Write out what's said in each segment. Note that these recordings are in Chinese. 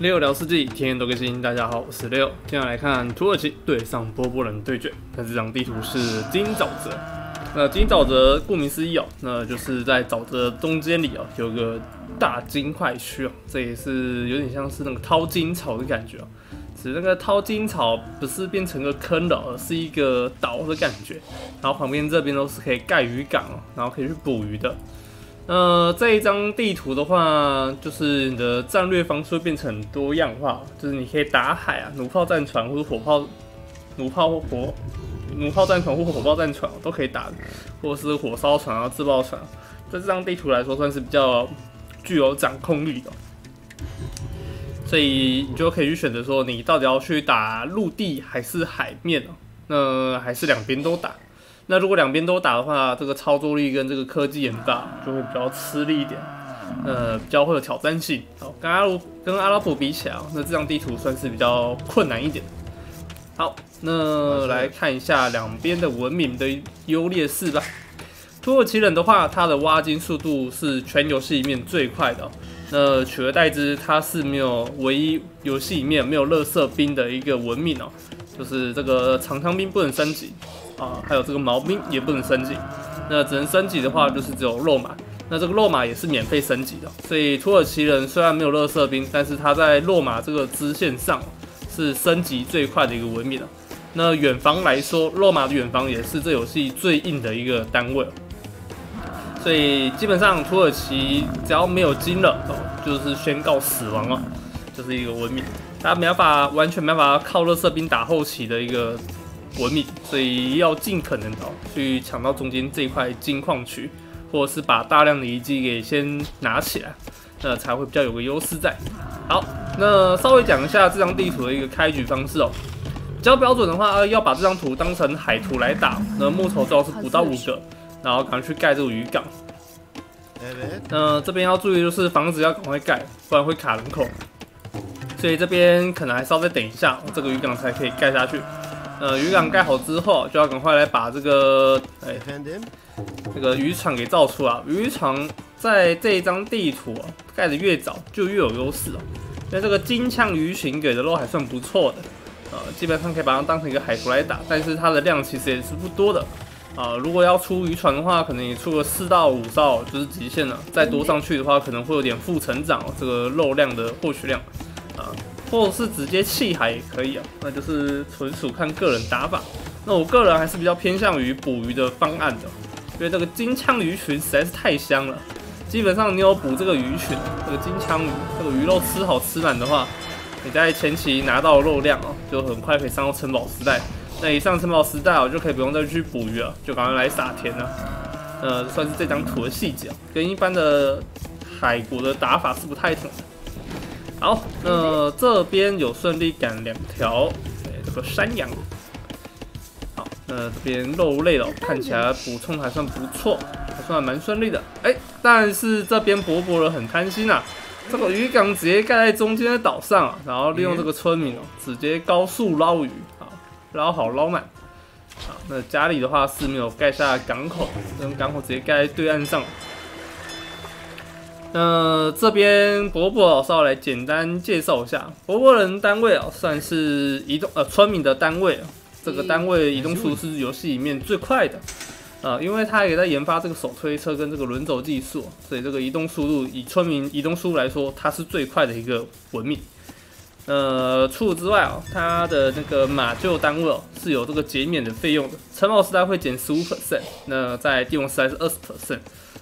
六聊世纪，天天都更新。大家好，我是六。今天来看土耳其对上波波人对决。那这张地图是金沼泽。那金沼泽顾名思义哦，那就是在沼泽中间里哦，有个大金块区哦。这也是有点像是那个掏金草的感觉哦。只是那个掏金草不是变成个坑的，而是一个岛的感觉。然后旁边这边都是可以盖渔港哦，然后可以去捕鱼的。呃，这一张地图的话，就是你的战略方式会变成多样化，就是你可以打海啊，弩炮战船或者火炮，弩炮或火，弩炮战船或火炮战船都可以打，或者是火烧船啊、自爆船，在这张地图来说算是比较具有掌控力的，所以你就可以去选择说，你到底要去打陆地还是海面哦，那还是两边都打。那如果两边都打的话，这个操作力跟这个科技研发就会比较吃力一点，呃，比较会有挑战性。好，跟阿鲁跟阿拉伯比起来，那这张地图算是比较困难一点。好，那来看一下两边的文明的优劣势吧。土耳其人的话，它的挖金速度是全游戏里面最快的。那取而代之，它是没有唯一游戏里面没有乐色兵的一个文明哦，就是这个长枪兵不能升级。啊，还有这个毛兵也不能升级，那只能升级的话就是只有肉马，那这个肉马也是免费升级的，所以土耳其人虽然没有热色兵，但是他在肉马这个支线上是升级最快的一个文明了。那远防来说，肉马的远防也是这游戏最硬的一个单位了，所以基本上土耳其只要没有金了，就是宣告死亡了，就是一个文明，他没办法完全没法靠热色兵打后期的一个。文明，所以要尽可能的去抢到中间这块金矿区，或者是把大量的遗迹给先拿起来，那才会比较有个优势在。好，那稍微讲一下这张地图的一个开局方式哦。比较标准的话，要把这张图当成海图来打，那木头最好是补到五个，然后赶快去盖这个渔港。那这边要注意就是房子要赶快盖，不然会卡人口。所以这边可能还是要再等一下，这个渔港才可以盖下去。呃，渔港盖好之后，就要赶快来把这个哎，这个渔场给造出来。渔场在这一张地图盖的越早，就越有优势哦。因为这个金枪鱼群给的肉还算不错的，呃，基本上可以把它当成一个海图来打。但是它的量其实也是不多的，啊，如果要出渔船的话，可能也出个四到五兆就是极限了。再多上去的话，可能会有点负成长，这个肉量的获取量，啊。或者是直接弃海也可以啊，那就是纯属看个人打法。那我个人还是比较偏向于捕鱼的方案的，因为这个金枪鱼群实在是太香了。基本上你有捕这个鱼群，这个金枪鱼，这个鱼肉吃好吃满的话，你在前期拿到肉量哦，就很快可以上到城堡时代。那一上城堡时代哦，就可以不用再去捕鱼了，就赶快来撒田了。呃，算是这张图的细节，跟一般的海国的打法是不太同的。好，那这边有顺利赶两条，哎，这个山羊。好，那这边肉类哦，看起来补充还算不错，还算蛮顺利的。哎，但是这边伯伯人很贪心啊，这个渔港直接盖在中间的岛上啊，然后利用这个村民哦，直接高速捞鱼，啊，捞好捞满。好，那家里的话是没有盖下港口，这港口直接盖在对岸上。那这边伯伯老师要来简单介绍一下，伯伯人单位啊，算是移动呃村民的单位，这个单位移动速度是游戏里面最快的，啊，因为他也在研发这个手推车跟这个轮轴技术，所以这个移动速度以村民移动速度来说，它是最快的一个文明。呃，除此之外啊，它的那个马厩单位哦是有这个减免的费用的，城堡时代会减十五 percent，那在帝王时代是二十 percent。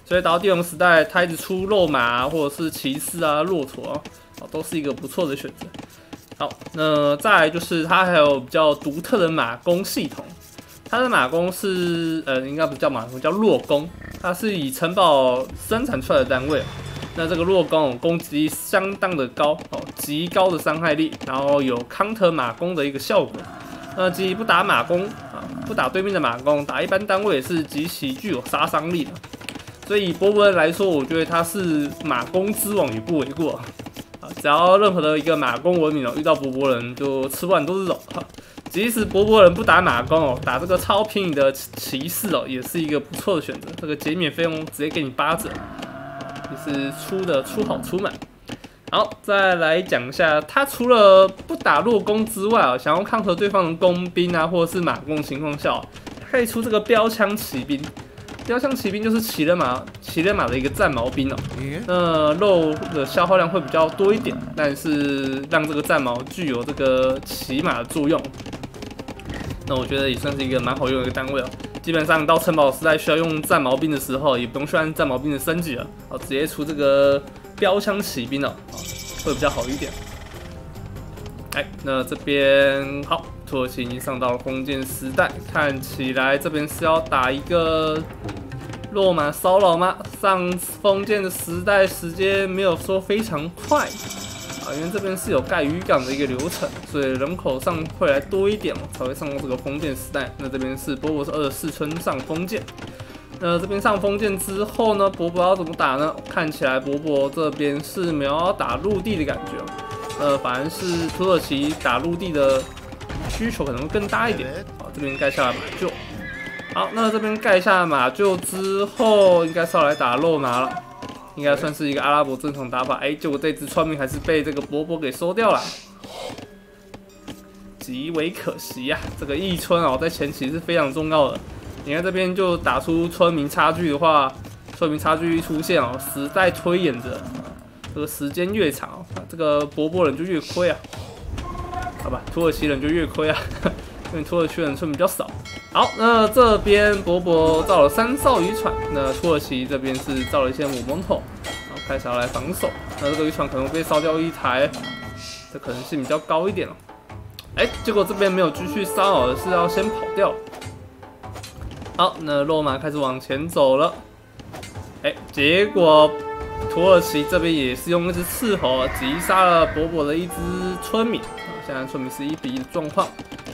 所以到帝王时代，它一直出肉马或者是骑士啊、骆驼啊，都是一个不错的选择。好，那再来就是它还有比较独特的马弓系统。它的马弓是呃，应该不叫马弓，叫弱弓。它是以城堡生产出来的单位。那这个弱弓攻击相当的高哦，极高的伤害力，然后有 counter 马弓的一个效果。那即不打马弓啊，不打对面的马弓，打一般单位也是极其具有杀伤力的。所以博博人来说，我觉得他是马弓之王也不为过啊！只要任何的一个马弓文明哦，遇到博博人就吃不完都是肉。即使博博人不打马弓哦，打这个超便宜的骑士哦，也是一个不错的选择。这个减免费用直接给你八折，也是出的出好出满。好，再来讲一下，他除了不打弱攻之外啊，想要抗衡对方的工兵啊，或者是马弓情况下，可以出这个标枪骑兵。标枪骑兵就是骑人马，骑人马的一个战矛兵哦。那肉的消耗量会比较多一点，但是让这个战矛具有这个骑马的作用。那我觉得也算是一个蛮好用的一个单位哦。基本上到城堡时代需要用战矛兵的时候，也不用去按战矛兵的升级了，哦，直接出这个标枪骑兵了，会比较好一点。哎，那这边好。土耳其已经上到了封建时代，看起来这边是要打一个落马骚扰吗？上封建的时代时间没有说非常快啊，因为这边是有盖渔港的一个流程，所以人口上会来多一点才会上到这个封建时代。那这边是波波是二十四村上封建，那这边上封建之后呢，伯伯要怎么打呢？看起来伯伯这边是没有打陆地的感觉，呃，反而是土耳其打陆地的。需求可能会更大一点。好，这边盖下马厩。好，那这边盖下马厩之后，应该是要来打肉拿了。应该算是一个阿拉伯正常打法。哎，结果这只村民还是被这个伯伯给收掉了，极为可惜呀。这个一村哦，在前期是非常重要的。你看这边就打出村民差距的话，村民差距一出现哦，时代推演着，这个时间越长，这个伯伯人就越亏啊。好吧，土耳其人就越亏啊，因为土耳其人村比较少。好，那这边伯伯造了三艘渔船，那土耳其这边是造了一些母蒙头，然后开始要来防守。那这个渔船可能被烧掉一台，这可能性比较高一点了。哎，结果这边没有继续骚扰，而是要先跑掉。好，那罗马开始往前走了。哎，结果土耳其这边也是用一只刺猴击杀了伯伯的一只村民。现在村民是一比一的状况。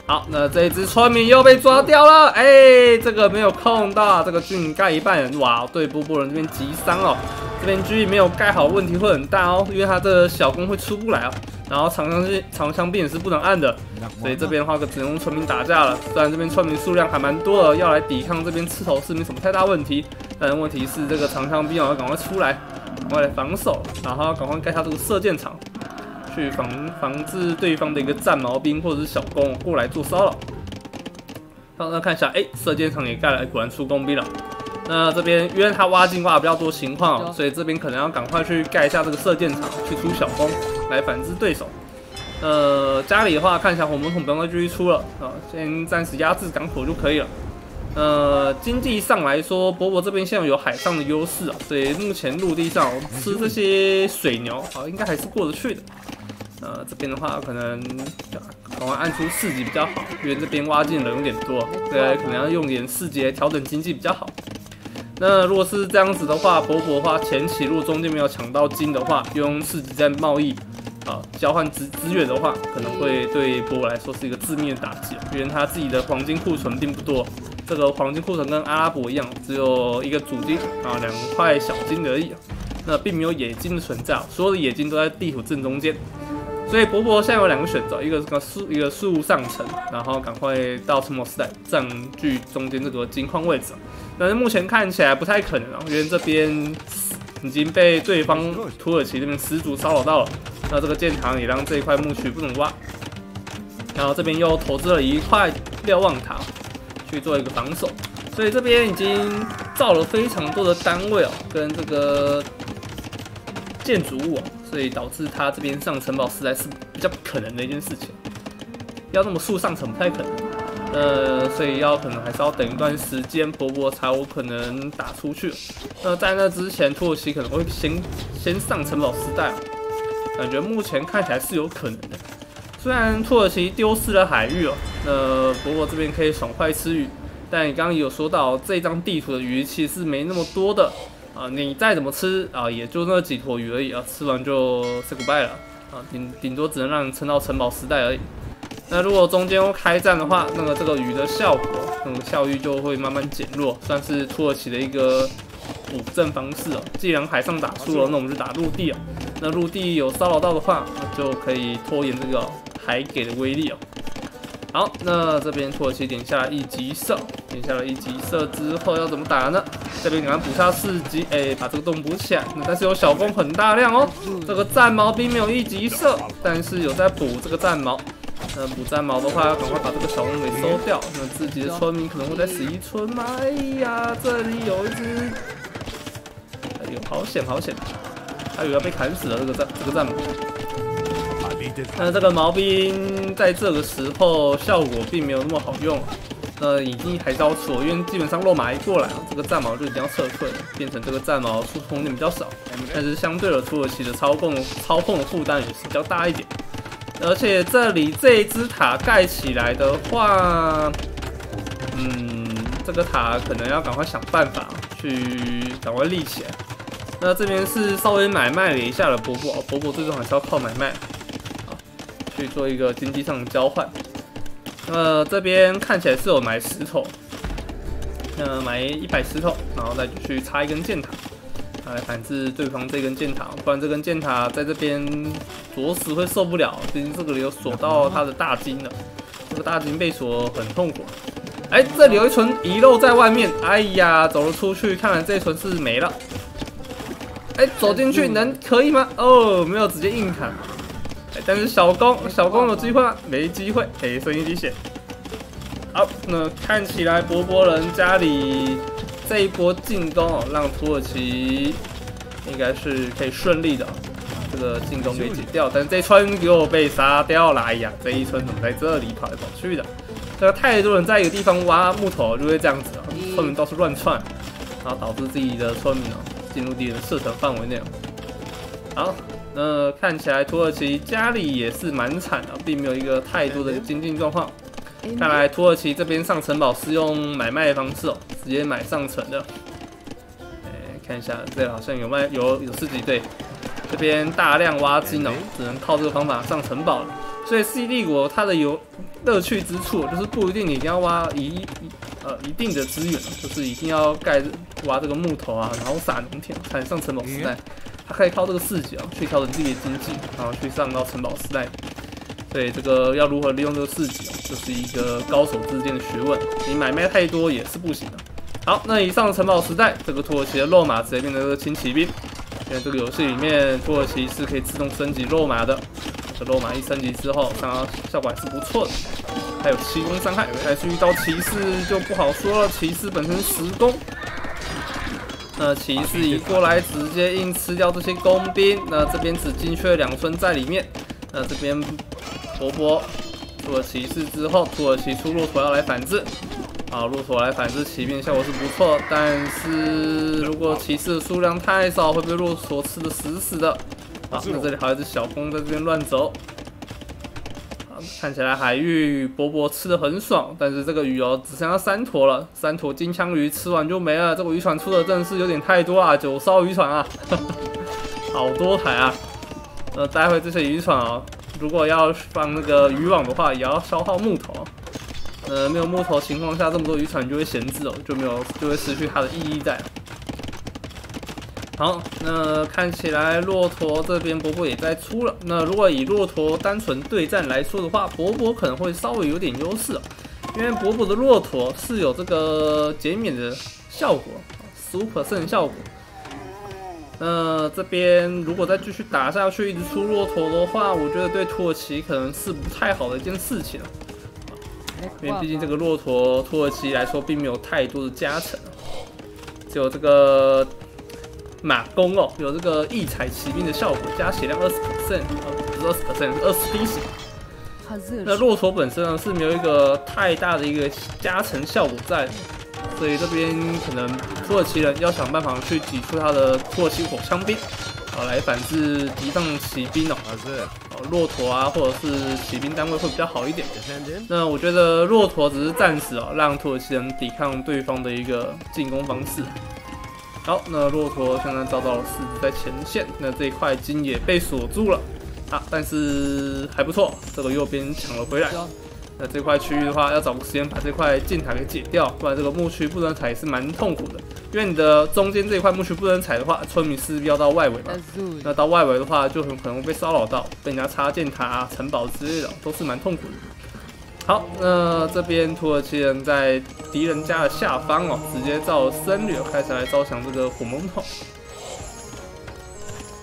好，那这一只村民又被抓掉了。哎，这个没有控到，这个军盖一半人，哇，对波波人这边急伤哦。这边军没有盖好，问题会很大哦，因为他的小弓会出不来哦。然后长枪是长枪兵也是不能按的，所以这边的话可只能用村民打架了。虽然这边村民数量还蛮多的，要来抵抗这边刺头是没什么太大问题，但问题是这个长枪兵要赶快出来，赶快来防守，然后赶快盖下这个射箭场。去防防止对方的一个战矛兵或者是小弓过来做骚扰。好，那看一下，哎，射箭场也盖了，果然出工兵了。那这边因为他挖进挖比较多情况，所以这边可能要赶快去盖一下这个射箭场，去出小弓来反制对手。呃，家里的话看一下火魔桶不用再继续出了啊，先暂时压制港口就可以了。呃，经济上来说，伯伯这边现在有海上的优势啊，所以目前陆地上吃这些水牛啊，应该还是过得去的。呃，这边的话可能赶快按出四级比较好，因为这边挖进人有点多，对，可能要用点四级调整经济比较好。那如果是这样子的话，伯伯的话前期如果中间没有抢到金的话，用四级在贸易啊交换资资源的话，可能会对伯伯来说是一个致命的打击，因为他自己的黄金库存并不多，这个黄金库存跟阿拉伯一样，只有一个主金啊两块小金而已，那并没有野金的存在，所有的野金都在地图正中间。所以伯伯现在有两个选择，一个是个树，一个树上层，然后赶快到城堡时代占据中间这个金矿位置。但是目前看起来不太可能啊，因为这边已经被对方土耳其这边十足骚扰到了。那这个建堂也让这一块墓区不能挖。然后这边又投资了一块瞭望塔去做一个防守，所以这边已经造了非常多的单位哦，跟这个建筑物哦。所以导致他这边上城堡实在是比较不可能的一件事情，要那么速上城不太可能，呃，所以要可能还是要等一段时间，伯伯才有可能打出去。那在那之前，土耳其可能会先先上城堡时代，感觉目前看起来是有可能的。虽然土耳其丢失了海域哦，那伯伯这边可以爽快吃鱼，但你刚刚有说到这张地图的鱼其实没那么多的。啊，你再怎么吃啊，也就那几坨鱼而已啊，吃完就 say goodbye 了啊，顶顶多只能让你撑到城堡时代而已。那如果中间开战的话，那么这个鱼的效果，那么效率就会慢慢减弱，算是土耳其的一个补正方式哦。既然海上打输了，那我们就打陆地啊。那陆地有骚扰到的话，就可以拖延这个海给的威力哦。好，那这边土耳其点下一级射，点下了一级射之后要怎么打呢？这边赶快补下四级，哎，把这个洞补起来。但是有小攻很大量哦，这个战矛兵没有一级射，但是有在补这个战矛。那补战矛的话，要赶快把这个小攻给收掉。那自己的村民可能会在十一村吗？哎呀，这里有一只，哎呦，好险好险，还有要被砍死了这个战这个战矛。那这个毛兵在这个时候效果并没有那么好用，那已经还到处，因为基本上落马一过来，这个战矛就已经要撤退了，变成这个战矛出空间比较少，但是相对的土耳其的操控操控的负担也是比较大一点，而且这里这一只塔盖起来的话，嗯，这个塔可能要赶快想办法去赶快立起来。那这边是稍微买卖了一下了伯伯，伯伯最终还是要靠买卖。去做一个经济上的交换，呃，这边看起来是有埋石头，呃，埋一百石头，然后再去插一根箭塔，来反制对方这根箭塔，不然这根箭塔在这边着实会受不了，毕竟这个里有锁到他的大金了，这个大金被锁很痛苦。哎，这里有一存遗漏在外面，哎呀，走了出去，看来这一存是没了。哎，走进去能可以吗？哦，没有，直接硬砍。但是小攻小攻有机会吗？没机会，哎，声音滴血。好，那看起来波波人家里这一波进攻哦，让土耳其应该是可以顺利的这个进攻给解掉。但是这村给我被杀掉了，哎呀，这一村怎么在这里跑来跑去的？这个太多人在一个地方挖木头，就会这样子啊，村民到处乱窜，然后导致自己的村民哦进入敌人射程范围内。好。那看起来土耳其家里也是蛮惨的，并没有一个太多的经济状况。看来土耳其这边上城堡是用买卖的方式哦，直接买上城的。哎，看一下，这好像有卖有有四级队，这边大量挖金哦，只能靠这个方法上城堡了。所以世纪帝国它的有乐趣之处，就是不一定你一定要挖一一呃一定的资源，就是一定要盖挖这个木头啊，然后撒农田才能上城堡时代。它可以靠这个视角去调整自己的经济，然后去上到城堡时代。所以这个要如何利用这个视角，就是一个高手之间的学问。你买卖太多也是不行的。好，那以上城堡时代，这个土耳其的肉马直接变成这个轻骑兵。因为这个游戏里面土耳其是可以自动升级肉马的。这肉马一升级之后，看到效果还是不错的。还有七攻伤害，但是遇到骑士就不好说了。骑士本身十攻。那骑士一过来，直接硬吃掉这些工兵。那这边只精确两村在里面。那这边波波出了骑士之后，土耳其出骆驼要来反制。啊，骆驼来反制骑兵效果是不错，但是如果骑士的数量太少，会被骆驼吃的死死的。啊，那这里还有一只小弓在这边乱走。看起来海域波波吃的很爽，但是这个鱼哦只剩下三坨了，三坨金枪鱼吃完就没了。这个渔船出的真的是有点太多啊，九艘渔船啊，好多台啊。呃，待会这些渔船啊，如果要放那个渔网的话，也要消耗木头。呃，没有木头情况下，这么多渔船就会闲置哦，就没有就会失去它的意义在。好，那看起来骆驼这边伯伯也在出了。那如果以骆驼单纯对战来说的话，伯伯可能会稍微有点优势，因为伯伯的骆驼是有这个减免的效果，十五胜效果。那这边如果再继续打下去，一直出骆驼的话，我觉得对土耳其可能是不太好的一件事情因为毕竟这个骆驼土耳其来说并没有太多的加成，只有这个。马弓哦，有这个异彩骑兵的效果，加血量二十 percent，不是二十 percent，二十滴血。那骆驼本身呢是没有一个太大的一个加成效果在，所以这边可能土耳其人要想办法去挤出他的土耳其火枪兵，好来反制敌方骑兵哦。哦，骆驼啊，或者是骑兵单位会比较好一点。那我觉得骆驼只是暂时哦，让土耳其人抵抗对方的一个进攻方式。好，那骆驼现在遭到了狮子在前线，那这一块金也被锁住了啊，但是还不错，这个右边抢了回来。那这块区域的话，要找个时间把这块箭塔给解掉，不然这个牧区不能踩也是蛮痛苦的。因为你的中间这一块牧区不能踩的话，村民是要到外围嘛，那到外围的话就很可能被骚扰到，被人家插箭塔、城堡之类的，都是蛮痛苦的。好，那这边土耳其人在敌人家的下方哦，直接造僧侣开始来招降这个火猛桶。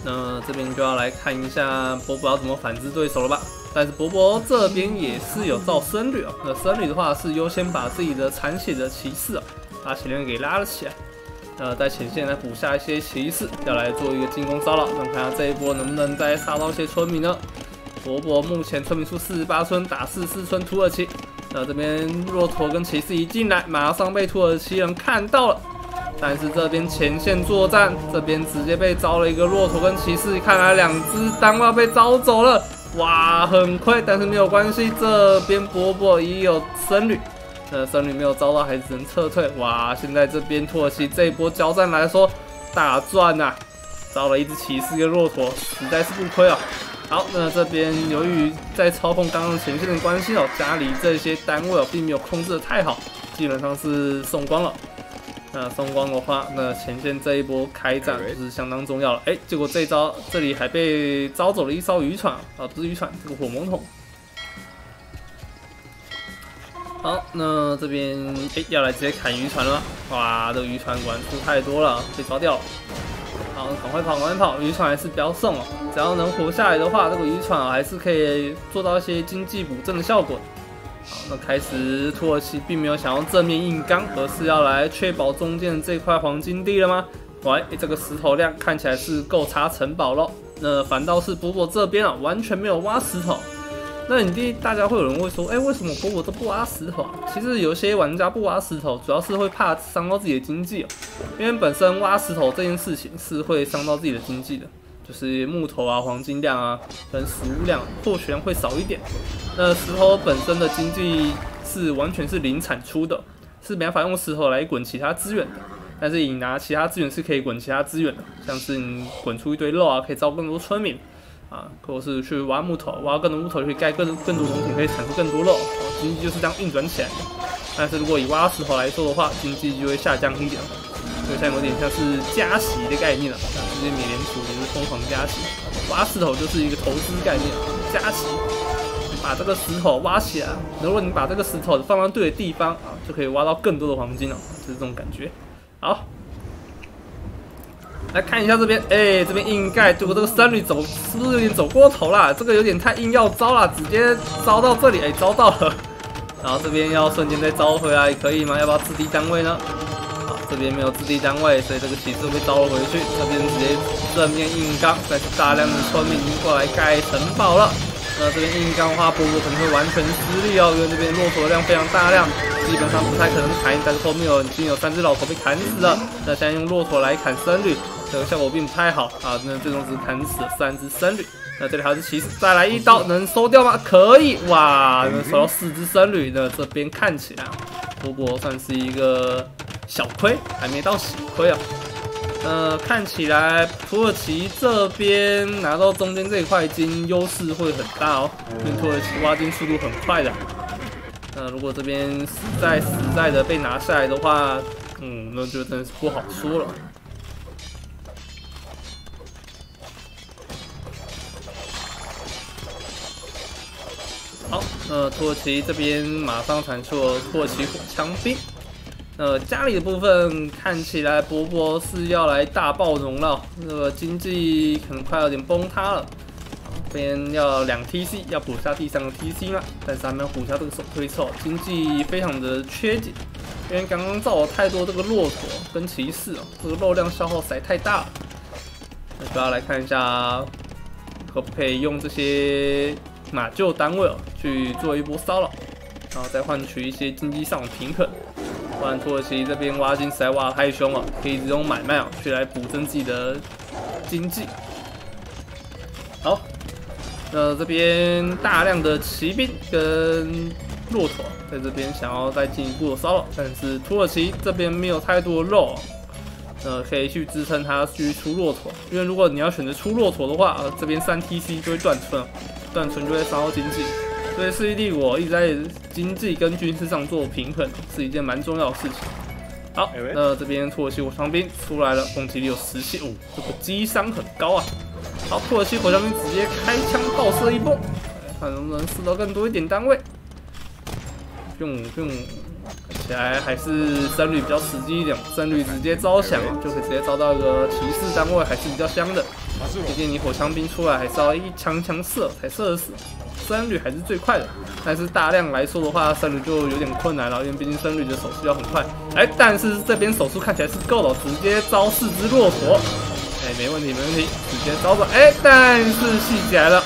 那这边就要来看一下波波要怎么反制对手了吧？但是波波这边也是有造僧侣哦。那僧侣的话是优先把自己的残血的骑士啊，把前面给拉了起来。呃，在前线来补下一些骑士，要来做一个进攻骚扰。那看下这一波能不能再杀到一些村民呢？伯伯目前村民数四十八村，打四四村土耳其。那这边骆驼跟骑士一进来，马上被土耳其人看到了。但是这边前线作战，这边直接被招了一个骆驼跟骑士，看来两只单要被招走了，哇，很亏，但是没有关系，这边伯伯也有僧侣，那僧侣没有招到，还只能撤退，哇，现在这边土耳其这一波交战来说大赚呐，招了一只骑士跟骆驼，实在是不亏啊。好，那这边由于在操控刚刚前线的关系哦，家里这些单位哦并没有控制的太好，基本上是送光了。那送光的话，那前线这一波开战就是相当重要了。哎，结果这一招这里还被招走了一艘渔船啊，不是渔船，这个火猛桶。好，那这边哎要来直接砍渔船了。哇，这个渔船管数太多了，被抓掉了。好，赶快跑，赶快跑！渔船还是不要送哦，只要能活下来的话，这个渔船啊还是可以做到一些经济补正的效果。好，那开始土耳其并没有想要正面硬刚，而是要来确保中间这块黄金地了吗？喂，这个石头量看起来是够插城堡了。那反倒是波波这边啊，完全没有挖石头。那你第大家会有人会说，哎，为什么波波都不挖石头？啊其实有些玩家不挖石头，主要是会怕伤到自己的经济哦。因为本身挖石头这件事情是会伤到自己的经济的。就是木头啊、黄金量啊，跟食物量获取量会少一点。那石头本身的经济是完全是零产出的，是没办法用石头来滚其他资源的。但是你拿其他资源是可以滚其他资源的，像是你滚出一堆肉啊，可以招更多村民啊，或者是去挖木头，挖更多木头就可以盖更更多农田，可以产出更多肉，经济就是这样运转起来的。但是如果以挖石头来说的话，经济就会下降一点。就像有点像是加息的概念了，像这些美联储也是疯狂加息，挖石头就是一个投资概念啊，加息，把这个石头挖起来，如果你把这个石头放到对的地方啊，就可以挖到更多的黄金了，就是这种感觉。好，来看一下这边，哎，这边硬盖，结果这个僧侣走是不是有点走过头了？这个有点太硬要招了，直接招到这里，哎，招到了，然后这边要瞬间再招回来，可以吗？要不要自地单位呢？啊这边没有自地单位，所以这个骑士被招了回去。这边直接正面硬刚，但是大量的村民过来盖城堡了。那这边硬刚的话，波波可能会完全失利哦，因为这边骆驼量非常大量，基本上不太可能砍。但是后面有已经有三只老头被砍死了。那现在用骆驼来砍僧侣，这个效果并不太好啊。那最终只砍死了三只僧侣。那这里还是骑士，再来一刀能收掉吗？可以，哇，能收到四只僧侣。那这边看起来，波波算是一个。小亏还没到小亏啊，呃，看起来土耳其这边拿到中间这一块金优势会很大哦，因为土耳其挖金速度很快的。那如果这边实在实在的被拿下来的话，嗯，那就真是不好说了。那土耳其这边马上传出了土耳其火枪兵。呃，家里的部分看起来波波是要来大爆容了，那个经济可能快有点崩塌了。这边要两 TC，要补下第三个 TC 嘛，但是还没有补下这个手推车，经济非常的缺紧，因为刚刚造了太多这个骆驼跟骑士哦，这个肉量消耗实在太大了。那主要来看一下，可不可以用这些马厩单位哦去做一波骚扰，然后再换取一些经济上的平衡。不然土耳其这边挖金实在挖太凶了，可以用买卖啊去来补增自己的经济。好，那这边大量的骑兵跟骆驼在这边想要再进一步的骚扰，但是土耳其这边没有太多的肉，呃，可以去支撑它去出骆驼。因为如果你要选择出骆驼的话，呃，这边三 TC 就会断村，断存就会烧到经济。所以世纪帝国一直在经济跟军事上做平衡，是一件蛮重要的事情。好，那这边土耳其火枪兵出来了，攻击力有十七，五，这个击伤很高啊。好，土耳其火枪兵直接开枪爆射一波，看能不能射到更多一点单位。用用，起来还是僧侣比较实际一点，僧侣直接招降就可以直接招到一个骑士单位，还是比较香的。毕竟你火枪兵出来还是要一枪枪射才射得死，僧侣还是最快的。但是大量来说的话，僧侣就有点困难了，因为毕竟僧侣的手速要很快。哎，但是这边手速看起来是够了，直接招四只骆驼。哎，没问题，没问题，直接招吧。哎，但是细节来了。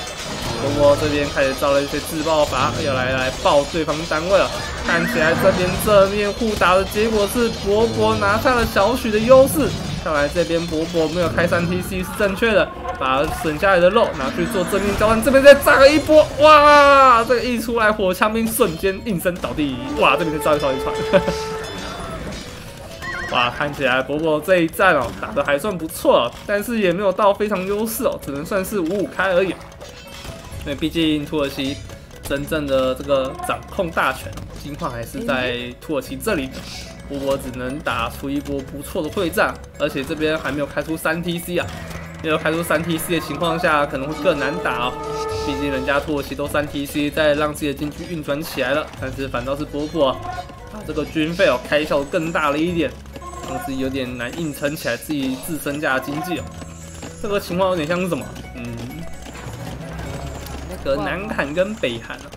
波波这边开始造了一些自爆法，要来来爆对方单位了。看起来这边正面互打的结果是伯伯拿下了小许的优势。看来这边伯伯没有开三 TC 是正确的，把省下来的肉拿去做正面交换。这边再炸了一波，哇！这个一出来，火枪兵瞬间应声倒地。哇！这边再造一造一串。哇！看起来伯伯这一战哦打的还算不错，但是也没有到非常优势哦，只能算是五五开而已。因为毕竟土耳其真正的这个掌控大权，金矿还是在土耳其这里的。波波只能打出一波不错的会战，而且这边还没有开出三 TC 啊。没有开出三 TC 的情况下，可能会更难打哦。毕竟人家土耳其都三 TC，在让自己的禁区运转起来了，但是反倒是波波啊，把这个军费哦开销更大了一点，让自己有点难硬撑起来自己自身家的经济哦。这个情况有点像是什么？嗯。个南韩跟北韩啊，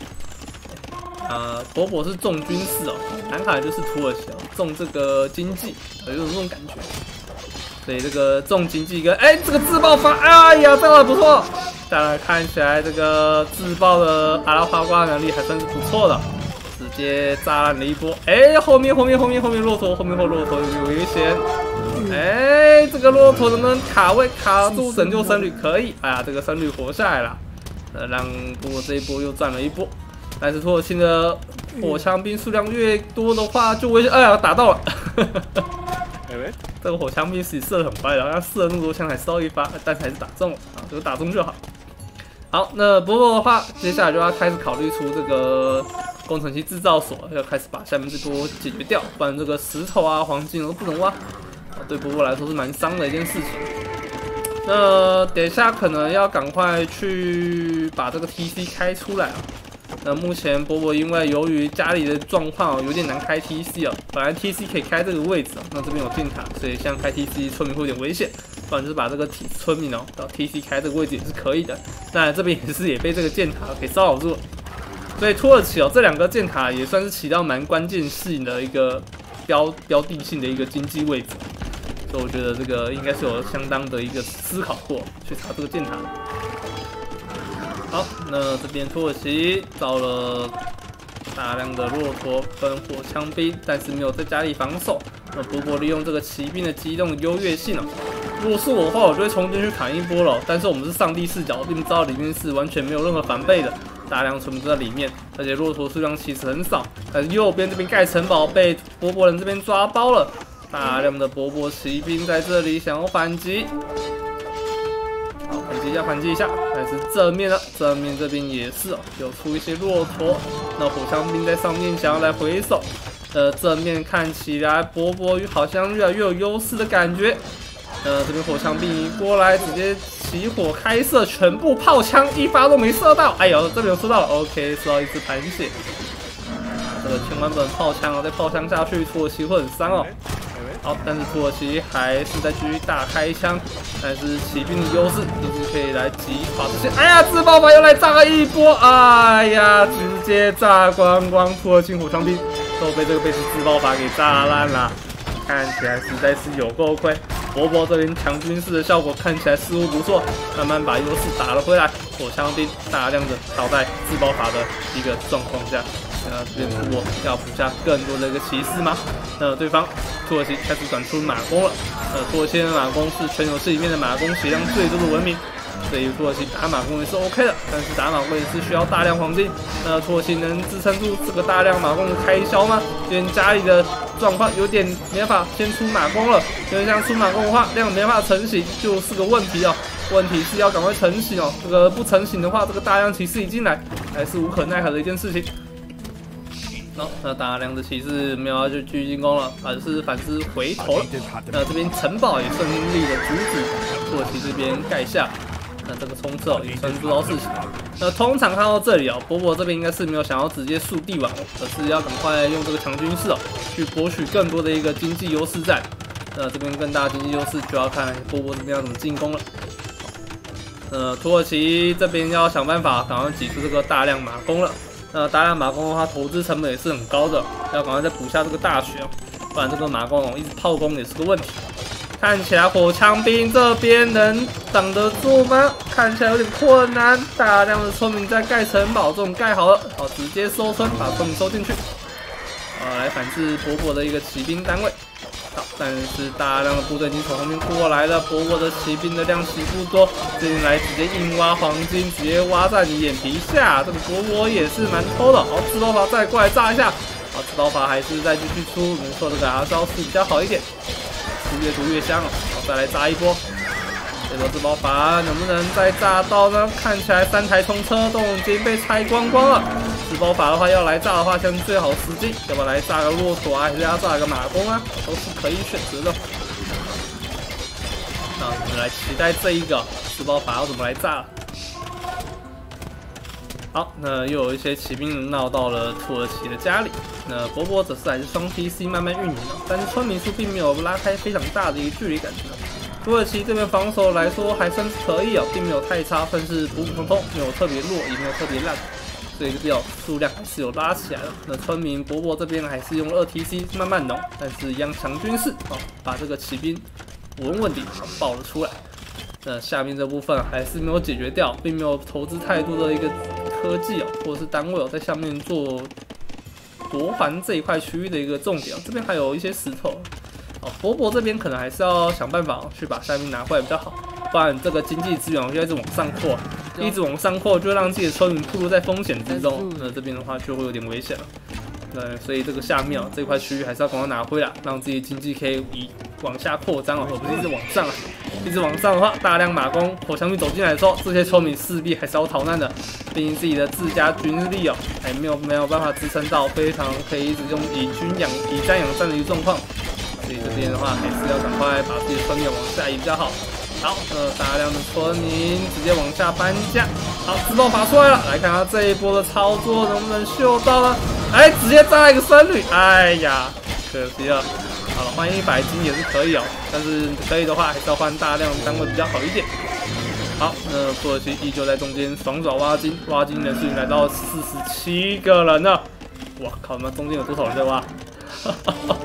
呃，伯伯是重军事哦，南坎就是土耳其哦，重这个经济，有种这种感觉。所以这个重经济跟哎，这个自爆发，哎呀，这个不错。当然看起来这个自爆的阿拉花瓜能力还算是不错的，直接炸烂了一波。哎，后面后面后面后面骆驼，后面后骆驼有危险。哎，这个骆驼能不能卡位卡住拯救僧侣？可以，哎呀，这个僧侣活下来了。呃，让不过这一波又赚了一波，但是土耳其的火枪兵数量越多的话，就危险。哎呀，打到了！这个火枪兵是射的很快的，他射了那么多枪才烧一发，但是还是打中了啊，这个打中就好。好，那不过的话，接下来就要开始考虑出这个工程机制造所，要开始把下面这波解决掉，不然这个石头啊、黄金都不能挖，对波波来说是蛮伤的一件事情。那等一下可能要赶快去把这个 TC 开出来啊。那目前波波因为由于家里的状况有点难开 TC 啊，本来 TC 可以开这个位置啊，那这边有箭塔，所以现在开 TC 村民会有点危险，不然就是把这个村民哦到 TC 开这个位置也是可以的。那这边也是也被这个箭塔给骚扰住了，所以土耳其哦这两个箭塔也算是起到蛮关键性的一个标标的性的一个经济位置。所以我觉得这个应该是有相当的一个思考过去查这个箭塔。好，那这边土耳其造了大量的骆驼跟火枪兵，但是没有在家里防守。那波波利用这个骑兵的机动优越性哦，如果是我的话，我就会冲进去砍一波了。但是我们是上帝视角，并不知道里面是完全没有任何防备的，大量存在里面，而且骆驼数量其实很少。但是右边这边盖城堡被波波人这边抓包了。大量的波波骑兵在这里想要反击，好反击一下，反击一下，但是正面的正面这边也是。哦，有出一些骆驼，那火枪兵在上面想要来回手，呃，正面看起来波波好像越来越有优势的感觉，呃，这边火枪兵一过来，直接起火开射，全部炮枪一发都没射到，哎呦，这里有射到了，OK，射到一只盘血，这个千万本炮枪啊，再炮枪下去，土耳其会很伤哦。好，但是土耳其还是在继续大开枪，但是骑兵的优势就是可以来击垮这些。哎呀，自爆法又来炸了。一波，哎呀，直接炸光光，土耳其火枪兵都被这个贝斯自爆法给炸烂了，看起来实在是有够亏。伯伯这边强军事的效果看起来似乎不错，慢慢把优势打了。回来。火枪兵大量的倒在自爆法的一个状况下。那这边波波要补下更多的一个骑士吗？那对方土耳其开始转出马弓了。呃，土耳其的马弓是全游戏里面的马弓血量最多的文明，所以土耳其打马弓也是 OK 的。但是打马弓也是需要大量黄金。那土耳其能支撑住这个大量马弓的开销吗？因为家里的状况有点没法先出马弓了，因为像出马弓的话，量没法成型，就是个问题哦。问题是要赶快成型哦，这个不成型的话，这个大量骑士一进来，还是无可奈何的一件事情。那大量的骑士没有要去继续进攻了，而是反之回头了。那这边城堡也顺利的阻止土耳其这边盖下。那这个冲刺哦，也算是做到事情。那通常看到这里哦，波波这边应该是没有想要直接速地王，而是要赶快用这个强军事哦，去博取更多的一个经济优势战。那这边更大的经济优势就要看波波这边要怎么进攻了。呃，土耳其这边要想办法赶快挤出这个大量马弓了。那大量马弓的话，投资成本也是很高的，要赶快再补下这个大血，不然这个马弓龙一直炮攻也是个问题。看起来火枪兵这边能挡得住吗？看起来有点困难。大量的村民在盖城堡，这种盖好了，好直接收村，把村民收进去。啊，来反制伯伯的一个骑兵单位。但是大量的部队已经从后面过来了，伯沃的骑兵的量级不多，这边来直接硬挖黄金，直接挖在你眼皮下。这个伯伯也是蛮偷的。好，自刀法再过来炸一下。好，自刀法还是再继续出，没错，这个阿招式比较好一点。是越毒越香哦！好，再来炸一波，这波自爆法能不能再炸到呢？看起来三台冲车都已经被拆光光了。自爆法的话要来炸的话，现在最好时机，要不要来炸个骆驼啊，还是要炸个马弓啊？都是可以选择的。那我们来期待这一个自爆法要怎么来炸。好，那又有一些骑兵闹到了土耳其的家里。那波波则是还是双 PC 慢慢运营的，但是村民数并没有拉开非常大的一个距离感觉。土耳其这边防守来说还算是可以哦，并没有太差，算是普普通通，没有特别弱，也没有特别烂，所以这边数量还是有拉起来了。那村民伯伯这边还是用二 TC 慢慢弄，但是央强军事哦，把这个骑兵稳稳地爆了出来。那下面这部分还是没有解决掉，并没有投资太多的一个科技哦，或者是单位哦，在下面做。夺还这一块区域的一个重点，这边还有一些石头哦。伯伯这边可能还是要想办法去把下面拿回来比较好，不然这个经济资源就一直往上扩，一直往上扩就会让自己的村民暴露在风险之中。那这边的话就会有点危险了。对，所以这个下面啊这块区域还是要赶快拿回来，让自己经济可以以往下扩张啊，而不是一直往上啊。一直往上的话，大量马弓火枪兵走进来的时候，这些村民势必还是要逃难的。毕竟自己的自家军力哦，还没有没有办法支撑到非常可以一直用以军养以战养战的一个状况。所以这边的话，还是要赶快把自己的村民往下移比较好。好，呃，大量的村民直接往下搬家。好，自动法出来了，来看看这一波的操作能不能秀到了。哎，直接炸一个僧侣，哎呀，可惜了。好了，换一百金也是可以哦，但是可以的话还是要换大量单位比较好一点。好，那土耳其依旧在中间爽爪挖金，挖金人数来到四十七个人了。哇靠，那中间有多少人在挖？哈哈哈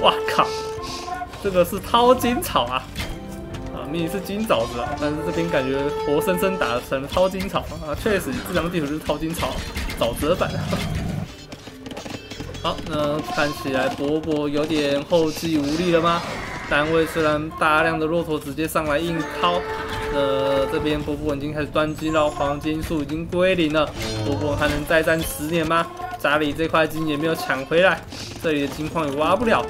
哇靠，这个是掏金草啊！明明是金枣子啊，但是这边感觉活生生打成了掏金草啊！确实，这张地图是掏金草沼泽版。好，那看起来伯伯有点后继无力了吗？单位虽然大量的骆驼直接上来硬掏，呃，这边伯伯已经开始钻机了，黄金数已经归零了。伯伯还能再战十年吗？家里这块金也没有抢回来，这里的金矿也挖不了。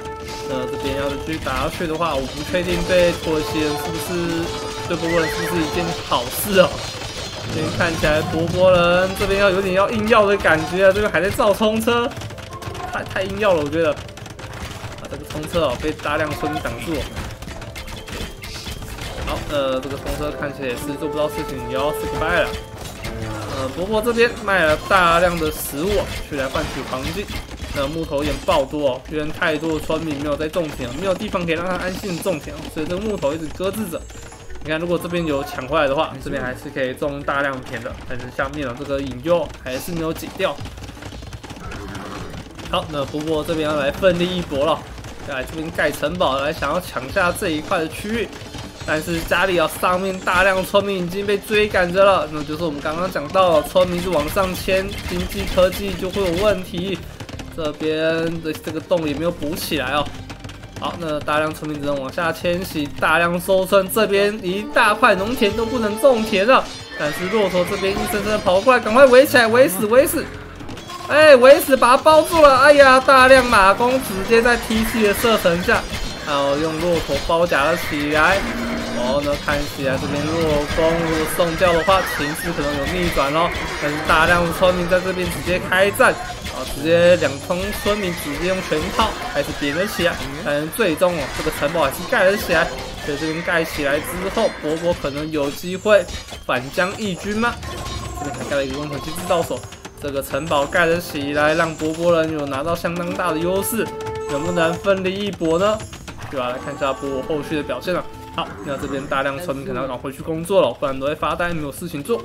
那这边要是继续打下去的话，我不确定对土耳其人是不是对伯伯人是不是一件好事哦。这边看起来波波人这边要有点要硬要的感觉啊，这边还在造冲车。太太硬要了，我觉得。啊，这个冲车哦，被大量村民挡住。好，呃，这个冲车看起来也是做不到事情，也要 say goodbye 了。呃，伯伯这边卖了大量的食物去来换取黄金。那木头有点爆多哦，因为太多村民没有在种田，没有地方可以让他安心的种田，所以这个木头一直搁置着。你看，如果这边有抢回来的话，这边还是可以种大量田的。但是下面的这个引诱还是没有解掉。好，那不过这边要来奋力一搏了，来这边盖城堡，来想要抢下这一块的区域。但是家里啊，上面大量村民已经被追赶着了，那就是我们刚刚讲到，村民是往上迁，经济科技就会有问题。这边的这个洞也没有补起来哦。好，那大量村民只能往下迁徙，大量收村，这边一大块农田都不能种田了。但是骆驼这边硬生生跑过来，赶快围起来，围死，围死。哎，围死把它包住了！哎呀，大量马弓直接在 T C 的射程下，然后用骆驼包夹了起来。哦，那看起来这边如果送掉的话，情势可能有逆转喽。但是大量村民在这边直接开战，啊，直接两方村民直接用拳套开始点了起来。但是最终哦，这个城堡还是盖了起来。所以这边盖起来之后，伯伯可能有机会反将一军吗？这边还盖了一个工程机制到手，这个城堡盖了起来，让伯伯人有拿到相当大的优势，能不能奋力一搏呢？对吧？来看一下伯伯后续的表现了。好，那这边大量村民可能要赶回去工作了，不然都会发呆，没有事情做。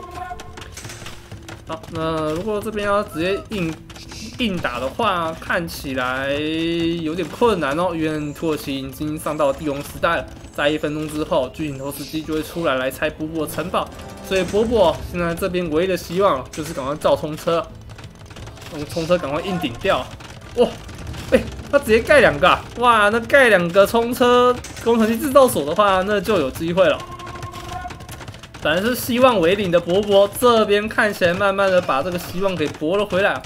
好，那如果这边要直接硬硬打的话，看起来有点困难哦。因为土耳其已经上到帝王时代了，在一分钟之后，巨型投石机就会出来来拆波波的城堡，所以波波现在这边唯一的希望就是赶快造冲车，用冲车赶快硬顶掉。哇，哎，他直接盖两个，啊哇，那盖两个冲车工程机制造所的话，那就有机会了。反正是希望为零的伯伯这边看起来慢慢的把这个希望给博了回来，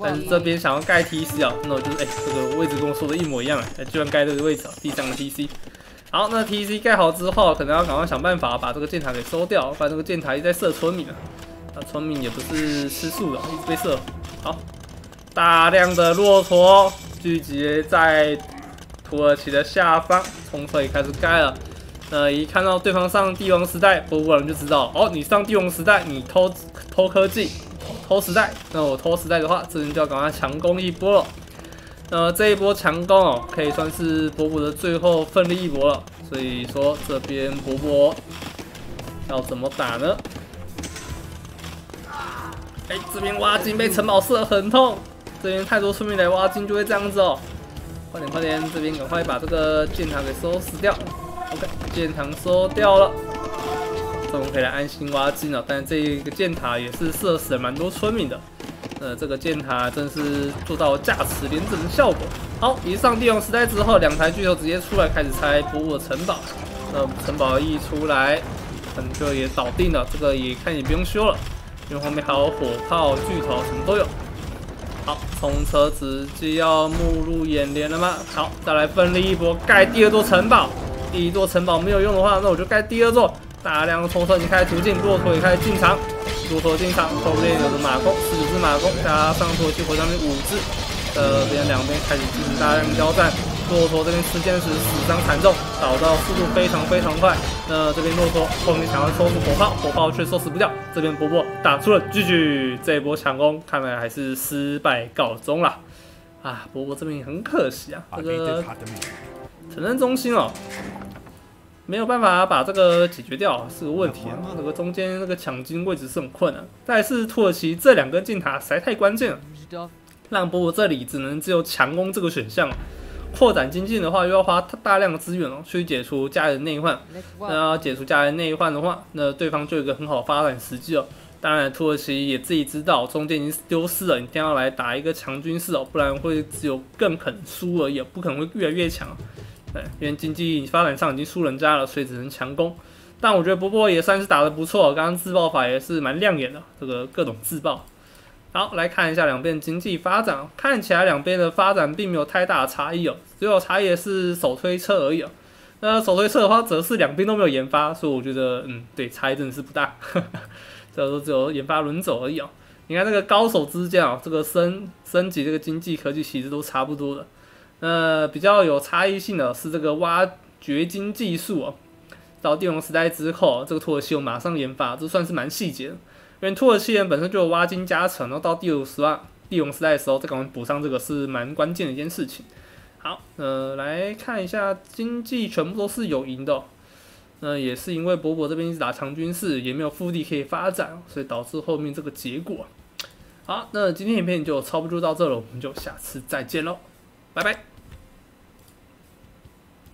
但是这边想要盖 TC 啊，那我就是哎这个位置跟我说的一模一样哎，居然盖这个位置啊，第三个 TC。好，那 TC 盖好之后，可能要赶快想办法把这个箭塔给收掉，不然这个箭塔一直在射村民啊，那村民也不是吃素的，一直被射。好，大量的骆驼聚集在土耳其的下方，冲车也开始盖了。那一看到对方上帝王时代，波波人就知道哦，你上帝王时代，你偷偷科技，偷时代。那我偷时代的话，这人就要赶快强攻一波了。那这一波强攻哦，可以算是波波的最后奋力一搏了。所以说这边波波要怎么打呢？哎，这边挖金被城堡射很痛，这边太多村民来挖金就会这样子哦。快点快点，这边赶快把这个箭塔给收拾掉。OK，箭塔收掉了，这我们可以来安心挖金了。但这一个箭塔也是射死了蛮多村民的。呃，这个箭塔真是做到价值连城的效果。好，一上帝王时代之后，两台巨头直接出来开始拆博物城堡。那城堡一出来，可能就也倒定了。这个也看也不用修了，因为后面还有火炮、巨头，什么都有。好，冲车直接要目入眼帘了吗？好，再来奋力一波，盖第二座城堡。第一座城堡没有用的话，那我就盖第二座。大量的冲车已经开始途径，骆驼也开始进场。骆驼进场，后面有的马弓，四只马弓加上土耳其火枪兵五只。这边两边开始进行大量交战。骆驼这边吃剑时死伤惨重，倒到速度非常非常快。那这边骆驼后面想要收复火炮，火炮却收死不掉。这边波波打出了 GG，这一波强攻看来还是失败告终了。啊，波波这边也很可惜啊，这个城镇中心哦。没有办法把这个解决掉是个问题啊，这个中间那个抢金位置是很困难。但是土耳其这两个箭塔实在太关键了，让波波这里只能只有强攻这个选项。扩展经济的话，又要花大量的资源哦，去解除家人内患。那要解除家人内患的话，那对方就有一个很好的发展时机哦。当然，土耳其也自己知道中间已经丢失了，一定要来打一个强军事哦，不然会只有更肯输而已，不可能会越来越强。对，因为经济发展上已经输人家了，所以只能强攻。但我觉得波波也算是打得不错，刚刚自爆法也是蛮亮眼的，这个各种自爆。好，来看一下两边经济发展，看起来两边的发展并没有太大的差异哦，只有差异是手推车而已哦。那手推车的话，则是两边都没有研发，所以我觉得，嗯，对，差异真的是不大。这都只有研发轮走而已哦。你看这个高手之间啊，这个升升级这个经济科技其实都差不多的。那，比较有差异性的是这个挖掘金技术哦。到帝王时代之后，这个土耳其有马上研发，这算是蛮细节的。因为土耳其人本身就有挖金加成，然后到第五十万帝王时代的时候再赶快补上这个是蛮关键的一件事情。好，呃，来看一下经济全部都是有赢的。那也是因为伯伯这边一直打长军事，也没有腹地可以发展，所以导致后面这个结果。好，那今天影片就差不多到这了，我们就下次再见喽，拜拜。